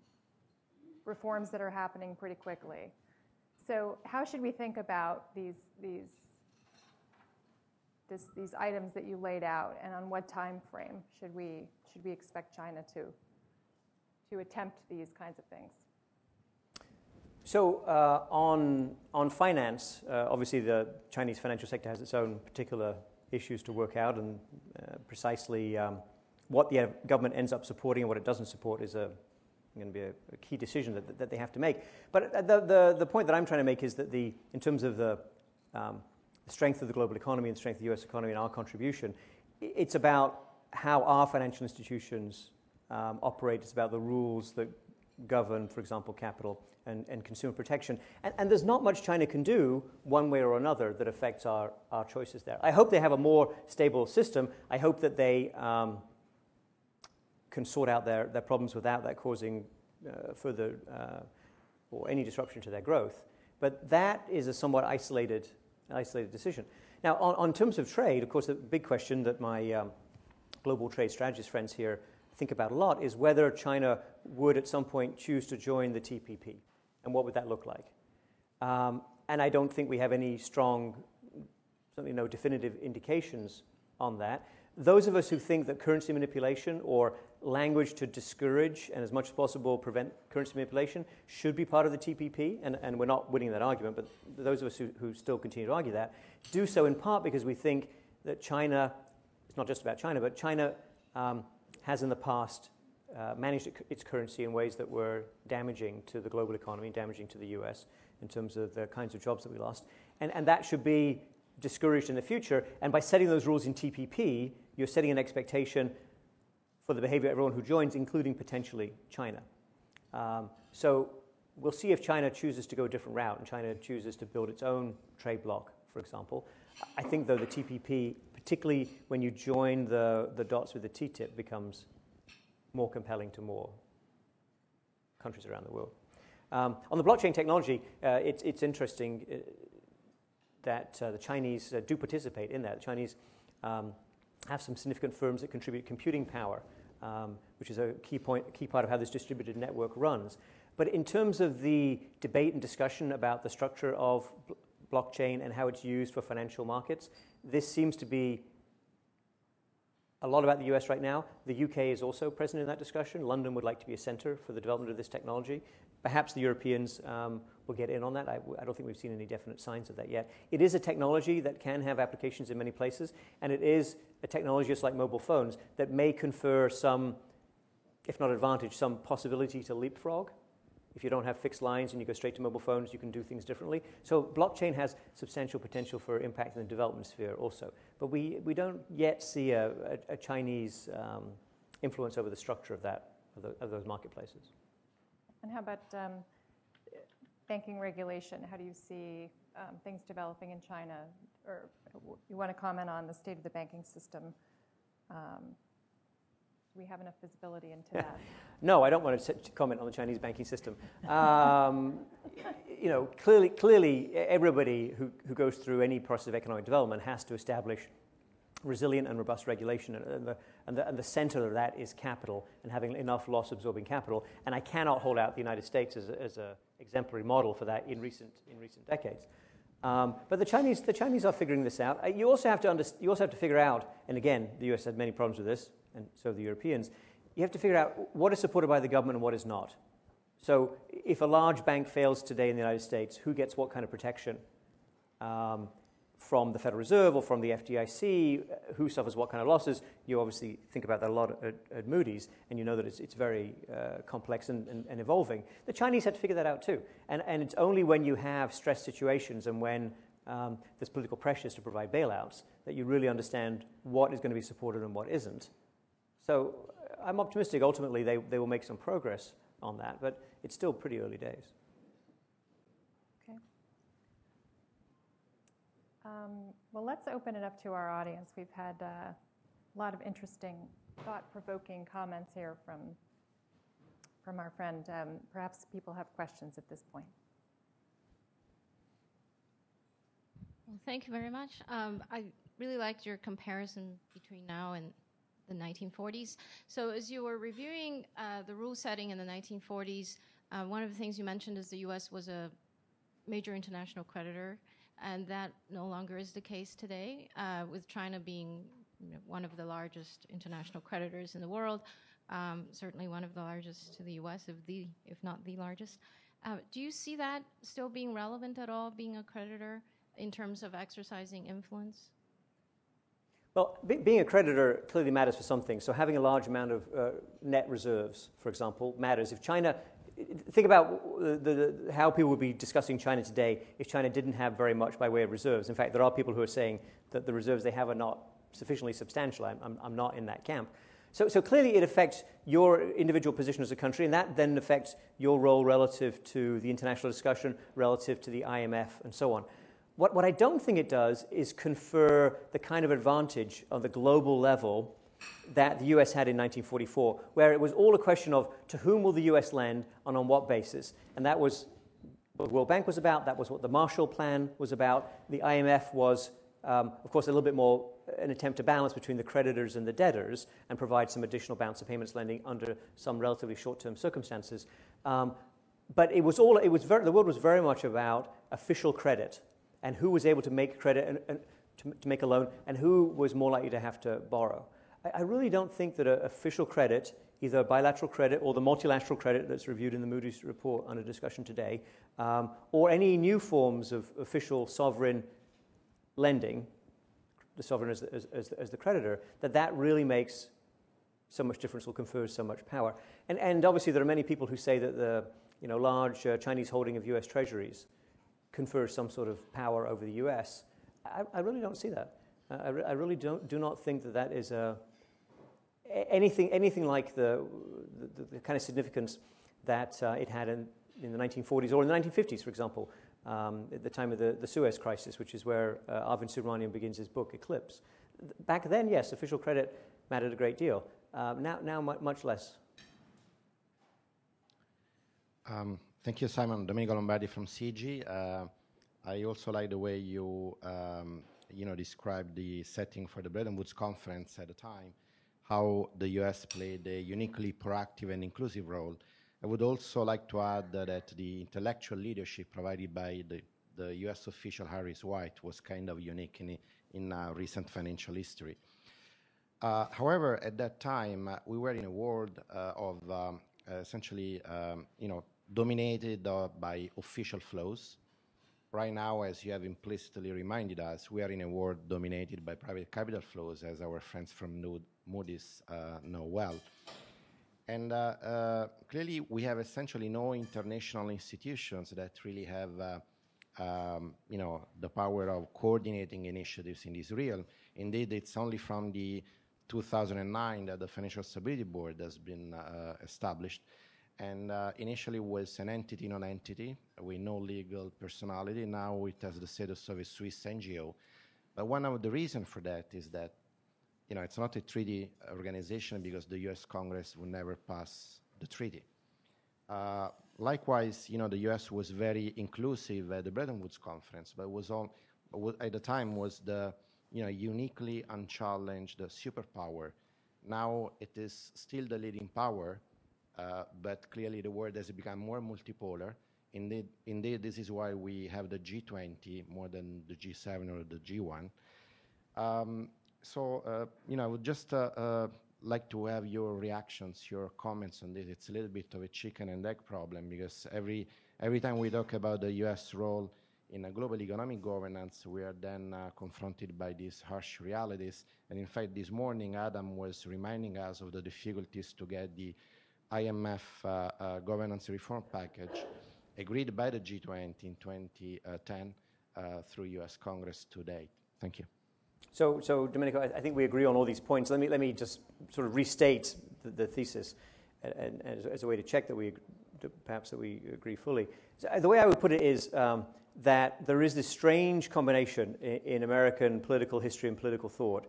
reforms that are happening pretty quickly. So how should we think about these, these, this, these items that you laid out, and on what time frame should we, should we expect China to, to attempt these kinds of things? So uh, on, on finance, uh, obviously the Chinese financial sector has its own particular issues to work out, and uh, precisely um, what the government ends up supporting and what it doesn't support is going to be a, a key decision that, that they have to make. But the, the, the point that I'm trying to make is that the, in terms of the, um, strength of the global economy and strength of the US economy and our contribution, it's about how our financial institutions um, operate. It's about the rules that govern, for example, capital and, and consumer protection. And, and, there's not much China can do one way or another that affects our, our choices there. I hope they have a more stable system. I hope that they um, can sort out their, their problems without that causing uh, further uh, or any disruption to their growth. But that is a somewhat isolated, isolated decision. Now, on, on, terms of trade, of course, the big question that my um, global trade strategist friends here think about a lot is whether China would at some point choose to join the TPP, and what would that look like? Um, and I don't think we have any strong, certainly no definitive indications on that. Those of us who think that currency manipulation or language to discourage and as much as possible prevent currency manipulation should be part of the TPP, and, and we're not winning that argument, but those of us who, who still continue to argue that do so in part because we think that China, it's not just about China, but China um, has in the past uh, managed its currency in ways that were damaging to the global economy, damaging to the US in terms of the kinds of jobs that we lost. And, and that should be discouraged in the future. And by setting those rules in TPP, you're setting an expectation for the behavior of everyone who joins, including potentially China. Um, so we'll see if China chooses to go a different route and China chooses to build its own trade bloc, for example. I think, though, the TPP, particularly when you join the, the dots with the TTIP, becomes more compelling to more countries around the world. Um, on the blockchain technology, uh, it's, it's interesting uh, that uh, the Chinese uh, do participate in that. The Chinese um, have some significant firms that contribute computing power, um, which is a key point, key part of how this distributed network runs. But in terms of the debate and discussion about the structure of bl- blockchain and how it's used for financial markets, this seems to be a lot about the US right now. The UK is also present in that discussion. London would like to be a center for the development of this technology. Perhaps the Europeans um, will get in on that. I, I, don't think we've seen any definite signs of that yet. It is a technology that can have applications in many places, and it is a technology just like mobile phones that may confer some, if not advantage, some possibility to leapfrog. If you don't have fixed lines and you go straight to mobile phones, you can do things differently. So blockchain has substantial potential for impact in the development sphere also. But we, we don't yet see a, a, a Chinese um, influence over the structure of, that, of, the, of, those marketplaces. And how about um, banking regulation? How do you see um, things developing in China? Or you want to comment on the state of the banking system? We have enough visibility into that? no, I don't want to comment on the Chinese banking system. Um, you know, clearly, clearly, everybody who, who goes through any process of economic development has to establish resilient and robust regulation, and the, and the, and the center of that is capital and having enough loss-absorbing capital. And I cannot hold out the United States as an as a exemplary model for that in recent, in recent decades. Um, but the Chinese, the Chinese are figuring this out. Uh, you also have to under, you also have to figure out, and again, the U.S. had many problems with this and so the Europeans, you have to figure out what is supported by the government and what is not. So if a large bank fails today in the United States, who gets what kind of protection? Um, from the Federal Reserve or from the FDIC, who suffers what kind of losses. You obviously think about that a lot at, at Moody's, and you know that it's, it's very uh, complex and, and, and, evolving. The Chinese had to figure that out too. And, and it's only when you have stress situations and when um, there's political pressures to provide bailouts that you really understand what is going to be supported and what isn't. So uh, I'm optimistic ultimately they, they will make some progress on that, but it's still pretty early days. Okay. Um, well, let's open it up to our audience. We've had uh, a lot of interesting, thought provoking comments here from, from our friend. Um, perhaps people have questions at this point. Well, thank you very much. Um, I really liked your comparison between now and the 1940s. So as you were reviewing uh, the rule setting in the 1940s, uh, one of the things you mentioned is the U.S. was a major international creditor, and that no longer is the case today, uh, with China being one of the largest international creditors in the world, um, certainly one of the largest to the U.S., if, the, if not the largest. Uh, do you see that still being relevant at all, being a creditor, in terms of exercising influence? Well, be, being a creditor clearly matters for some things. So having a large amount of uh, net reserves, for example, matters. If China, think about the, the, how people would be discussing China today if China didn't have very much by way of reserves. In fact, there are people who are saying that the reserves they have are not sufficiently substantial. I'm, I'm, I'm not in that camp. So, so clearly, it affects your individual position as a country, and that then affects your role relative to the international discussion, relative to the IMF, and so on. What, what I don't think it does is confer the kind of advantage on the global level that the US had in 1944, where it was all a question of to whom will the US lend and on what basis. And that was what the World Bank was about, that was what the Marshall Plan was about. The IMF was um, of course, a little bit more an attempt to balance between the creditors and the debtors and provide some additional balance of payments lending under some relatively short-term circumstances. Um, but it was all, it was very, the world was very much about official credit and who was able to make credit and, and to, to, make a loan and who was more likely to have to borrow. I, I really don't think that official credit, either bilateral credit or the multilateral credit that's reviewed in the Moody's report under discussion today, um, or any new forms of official sovereign lending, the sovereign as, as, as, as the creditor, that that really makes so much difference or confers so much power. And, and obviously, there are many people who say that the you know, large uh, Chinese holding of US treasuries confers some sort of power over the US. I, I really don't see that. I, re- I, really don't, do not think that that is a, anything, anything like the, the, the kind of significance that uh, it had in, in the 1940s or in the 1950s, for example, um, at the time of the, the Suez Crisis, which is where uh, Arvind Subramanian begins his book, Eclipse. Back then, yes, official credit mattered a great deal. Uh, now, now much less. Um, thank you, Simon. Domenico Lombardi from CIGI. Uh, I also like the way you, um, you know, described the setting for the Bretton Woods conference at the time, how the U.S. played a uniquely proactive and inclusive role. I would also like to add that the intellectual leadership provided by the, U.S. official Harris White was kind of unique in, uh, recent financial history. Uh, however, at that time, we were in a world of um, essentially, um, you know, dominated by official flows. Right now, as you have implicitly reminded us, we are in a world dominated by private capital flows, as our friends from Moody's uh, know well. And uh, uh, clearly, we have essentially no international institutions that really have, um, you know, the power of coordinating initiatives in this realm. Indeed, it's only from the 2009 that the Financial Stability Board has been established and uh, initially was an entity non-entity with no legal personality. Now it has the status of a Swiss NGO. But one of the reasons for that is that you know, it's not a treaty organization because the U.S. Congress would never pass the treaty. Uh, likewise, you know, the U.S. was very inclusive at the Bretton Woods conference, but was all, at the time was the you know uniquely unchallenged superpower. Now it is still the leading power, uh, but clearly the world has become more multipolar. Indeed, indeed, this is why we have the G20 more than the G7 or the G1. Um, so, uh, you know, I would just uh, uh, like to have your reactions, your comments on this. It's a little bit of a chicken and egg problem because every every time we talk about the U.S. role in a global economic governance, we are then uh, confronted by these harsh realities. And in fact, this morning, Adam was reminding us of the difficulties to get the IMF uh, uh, governance reform package agreed by the G20 in 2010 uh, through US Congress to date. Thank you. So, so Domenico, I, I, think we agree on all these points. Let me, let me just sort of restate the, the thesis and, and, as, a way to check that we perhaps that we agree fully. So the way I would put it is um, that there is this strange combination in, in American political history and political thought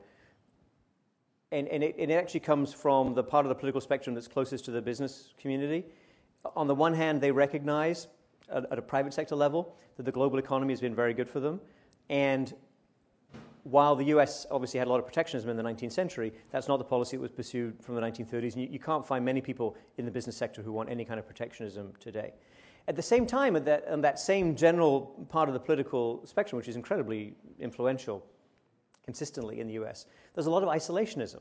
and, and it, it, actually comes from the part of the political spectrum that's closest to the business community. On the one hand, they recognize at, at, a private sector level that the global economy has been very good for them. And while the US obviously had a lot of protectionism in the 19th century, that's not the policy that was pursued from the 1930s. And you, you can't find many people in the business sector who want any kind of protectionism today. At the same time, at that, on that same general part of the political spectrum, which is incredibly influential consistently in the US, there's a lot of isolationism.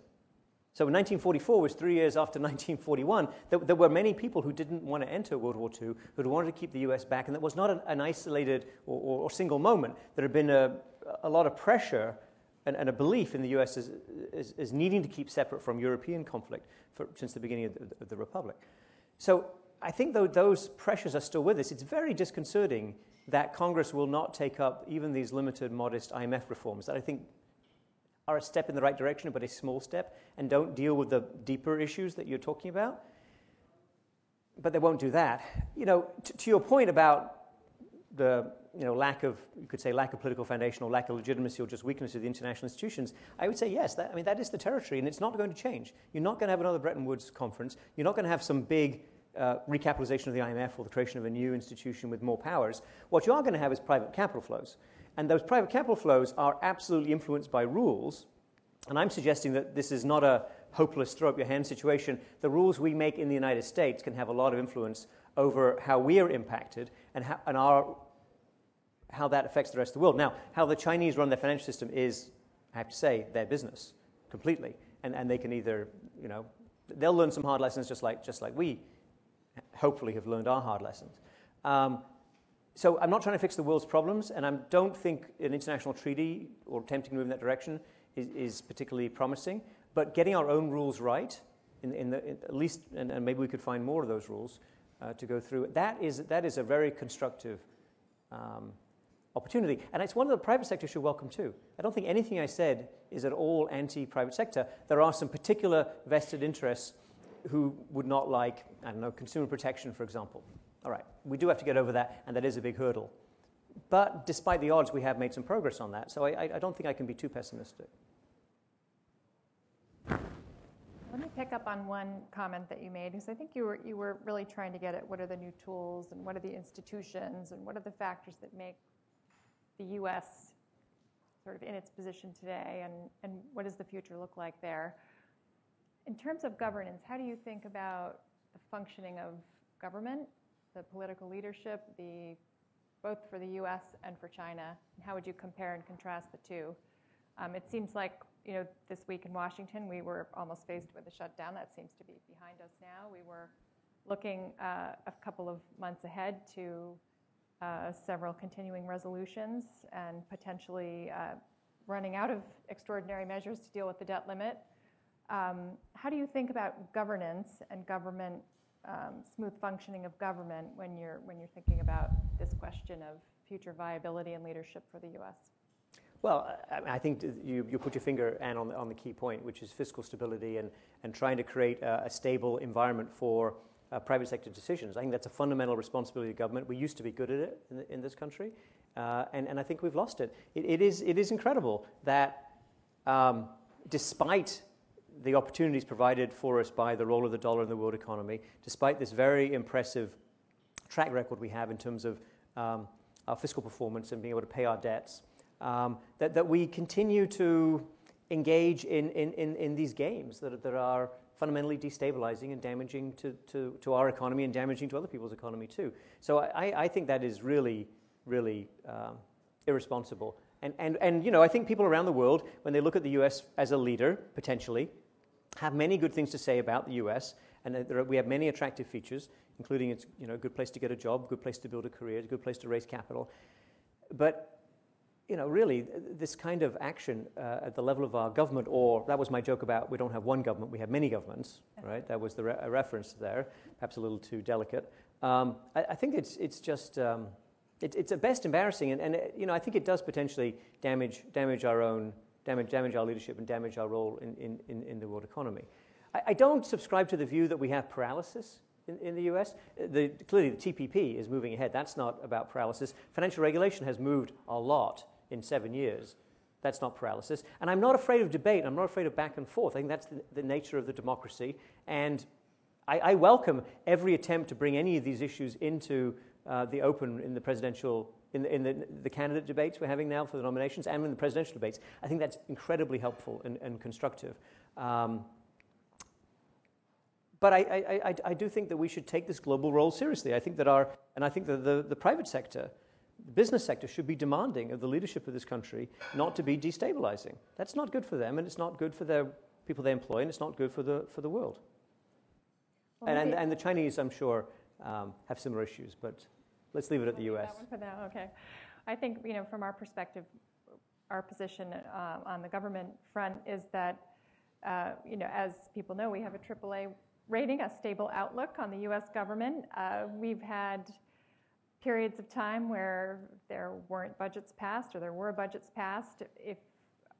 So 1944 was three years after 1941. There, there, were many people who didn't want to enter World War II, who wanted to keep the US back, and that was not an, an isolated or, or, or, single moment. There had been a, a lot of pressure and, and, a belief in the US as, as, as, needing to keep separate from European conflict for, since the beginning of the, of the Republic. So I think though those pressures are still with us, it's very disconcerting that Congress will not take up even these limited, modest IMF reforms that I think are a step in the right direction, but a small step, and don't deal with the deeper issues that you're talking about. But they won't do that. You know, t- to your point about the you know, lack of, you could say, lack of political foundation or lack of legitimacy or just weakness of the international institutions, I would say yes. That, I mean, that is the territory, and it's not going to change. You're not going to have another Bretton Woods conference. You're not going to have some big uh, recapitalization of the IMF or the creation of a new institution with more powers. What you are going to have is private capital flows. And those private capital flows are absolutely influenced by rules. And I'm suggesting that this is not a hopeless throw up your hand situation. The rules we make in the United States can have a lot of influence over how we are impacted and how, and our, how that affects the rest of the world. Now, how the Chinese run their financial system is, I have to say, their business completely. And, and they can either, you know, they'll learn some hard lessons just like, just like we hopefully have learned our hard lessons. Um, so I'm not trying to fix the world's problems, and I don't think an international treaty or attempting to move in that direction is, is particularly promising. But getting our own rules right, in, in the, in at least, and, and, maybe we could find more of those rules uh, to go through, that is, that is a very constructive um, opportunity. And it's one that the private sector should welcome too. I don't think anything I said is at all anti private sector. There are some particular vested interests who would not like, I don't know, consumer protection, for example. All right, we do have to get over that, and that is a big hurdle. But despite the odds, we have made some progress on that. So I, I don't think I can be too pessimistic. Let me pick up on one comment that you made, because I think you were, you were really trying to get at what are the new tools and what are the institutions and what are the factors that make the U.S. sort of in its position today and, and what does the future look like there. In terms of governance, how do you think about the functioning of government, the political leadership, the, both for the U.S. and for China? And how would you compare and contrast the two? Um, it seems like you know this week in Washington we were almost faced with a shutdown. That seems to be behind us now. We were looking uh, a couple of months ahead to uh, several continuing resolutions and potentially uh, running out of extraordinary measures to deal with the debt limit. Um, how do you think about governance and government um, smooth functioning of government when you're when you're thinking about this question of future viability and leadership for the U.S.? Well, I, think you, you put your finger, Anne, on the, on the key point, which is fiscal stability and, and trying to create a, a stable environment for uh, private sector decisions. I think that's a fundamental responsibility of government. We used to be good at it in, in this country, uh, and, and I think we've lost it. It, it, is, it is incredible that um, despite the opportunities provided for us by the role of the dollar in the world economy, despite this very impressive track record we have in terms of um, our fiscal performance and being able to pay our debts, um, that, that we continue to engage in, in, in, in these games that, that are fundamentally destabilizing and damaging to, to, to our economy and damaging to other people's economy too. So I, I think that is really, really um, irresponsible. And, and, and, you know, I think people around the world, when they look at the US as a leader, potentially, have many good things to say about the US. And are, we have many attractive features, including it's you know, a good place to get a job, good place to build a career, a good place to raise capital. But you know, really, this kind of action uh, at the level of our government, or that was my joke about we don't have one government, we have many governments, right? That was the re- reference there, perhaps a little too delicate. Um, I, I, think it's, it's just, um, it, it's at best embarrassing, and, and it, you know, I think it does potentially damage, damage our own, damage, damage our leadership and damage our role in, in, in, the world economy. I, I, don't subscribe to the view that we have paralysis in, in the US. The, clearly, the TPP is moving ahead. That's not about paralysis. Financial regulation has moved a lot in seven years. That's not paralysis. And I'm not afraid of debate. I'm not afraid of back and forth. I think that's the, the nature of the democracy. And I, I, welcome every attempt to bring any of these issues into uh, the open in the presidential, in, the, in the, the, candidate debates we're having now for the nominations and in the presidential debates. I think that's incredibly helpful and, and constructive. Um, but I, I, I, I, do think that we should take this global role seriously. I think that our, and I think that the, the private sector the business sector should be demanding of the leadership of this country not to be destabilizing. That's not good for them, and it's not good for the people they employ, and it's not good for the, for the world. Well, and, and, and, the Chinese, I'm sure, um, have similar issues, but let's leave it at the U.S. That one for now, okay. I think, you know, from our perspective, our position uh, on the government front is that, uh, you know, as people know, we have a AAA rating, a stable outlook on the U.S. government. Uh, we've had periods of time where there weren't budgets passed or there were budgets passed, if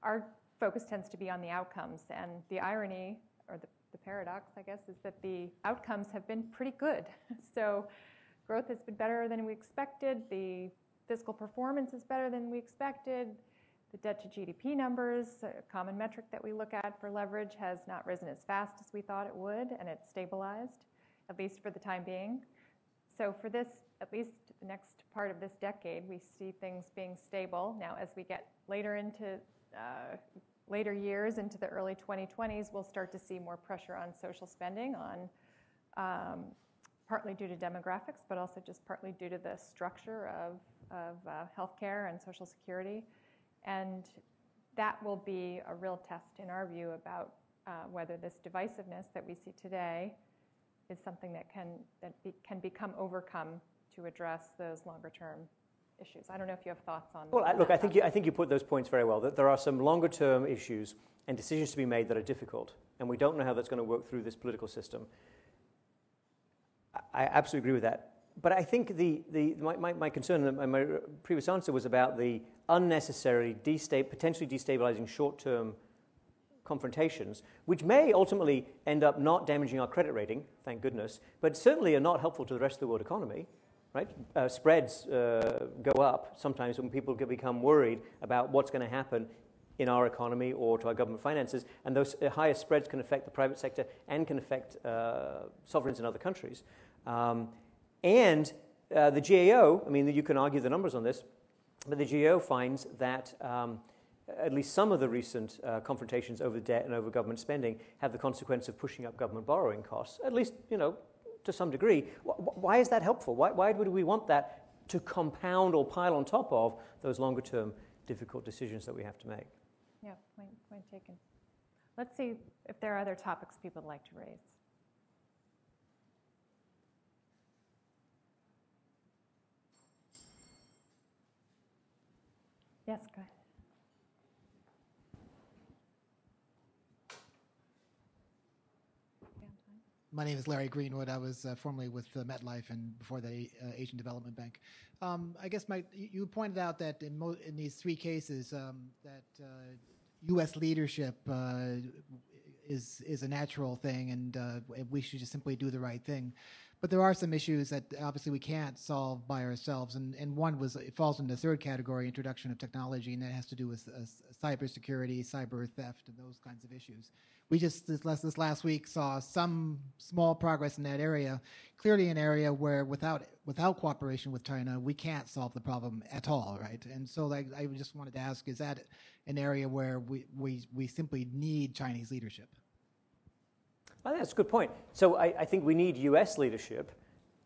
our focus tends to be on the outcomes. And the irony, or the, the paradox, I guess, is that the outcomes have been pretty good. so growth has been better than we expected. The fiscal performance is better than we expected. The debt to GDP numbers, a common metric that we look at for leverage, has not risen as fast as we thought it would, and it's stabilized, at least for the time being. So for this at least the next part of this decade, we see things being stable. Now, as we get later into uh, later years, into the early 2020s, we'll start to see more pressure on social spending, on um, partly due to demographics, but also just partly due to the structure of, of uh, healthcare and Social Security. And that will be a real test, in our view, about uh, whether this divisiveness that we see today is something that can, that be, can become overcome to address those longer term issues. I don't know if you have thoughts on. Well, on look, I think, you, I think you put those points very well. That there are some longer term issues and decisions to be made that are difficult, and we don't know how that's going to work through this political system. I absolutely agree with that. But I think the, the, my, my, my concern and my previous answer was about the unnecessary, desta- potentially destabilizing short term confrontations, which may ultimately end up not damaging our credit rating, thank goodness, but certainly are not helpful to the rest of the world economy. Right? Uh, spreads uh, go up sometimes when people become worried about what's going to happen in our economy or to our government finances, and those uh, higher spreads can affect the private sector and can affect uh, sovereigns in other countries. Um, and uh, the GAO, I mean, you can argue the numbers on this, but the GAO finds that um, at least some of the recent uh, confrontations over debt and over government spending have the consequence of pushing up government borrowing costs, at least, you know, to some degree. Why is that helpful? Why, why would we want that to compound or pile on top of those longer term difficult decisions that we have to make? Yeah, point, point taken. Let's see if there are other topics people would like to raise. Yes, go ahead. My name is Larry Greenwood. I was uh, formerly with uh, MetLife and before the uh, Asian Development Bank. Um, I guess my you pointed out that in, mo- in these three cases um, that U.S. Uh, leadership uh, is is a natural thing, and uh, we should just simply do the right thing. But there are some issues that obviously we can't solve by ourselves, and, and one was it falls in the third category, introduction of technology, and that has to do with cybersecurity, cyber theft, and those kinds of issues. We just this last, this last week saw some small progress in that area. Clearly, an area where without without cooperation with China, we can't solve the problem at all, right? And so, like, I just wanted to ask: Is that an area where we we we simply need Chinese leadership? Think that's a good point. So I, I think we need U.S. leadership,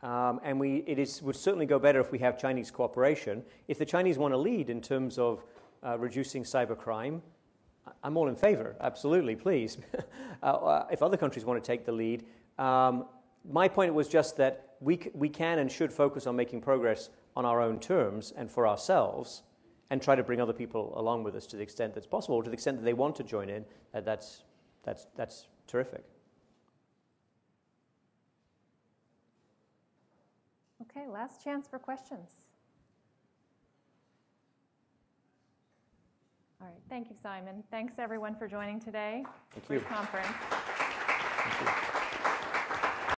um, and we, it is, would certainly go better if we have Chinese cooperation. If the Chinese want to lead in terms of uh, reducing cybercrime, I'm all in favor, absolutely, please. uh, uh, if other countries want to take the lead, um, my point was just that we, c- we can and should focus on making progress on our own terms and for ourselves and try to bring other people along with us to the extent that's possible, to the extent that they want to join in. Uh, that's, that's, that's terrific. Okay, last chance for questions. All right, thank you, Simon. Thanks everyone for joining today. Thank Great conference. Thank you.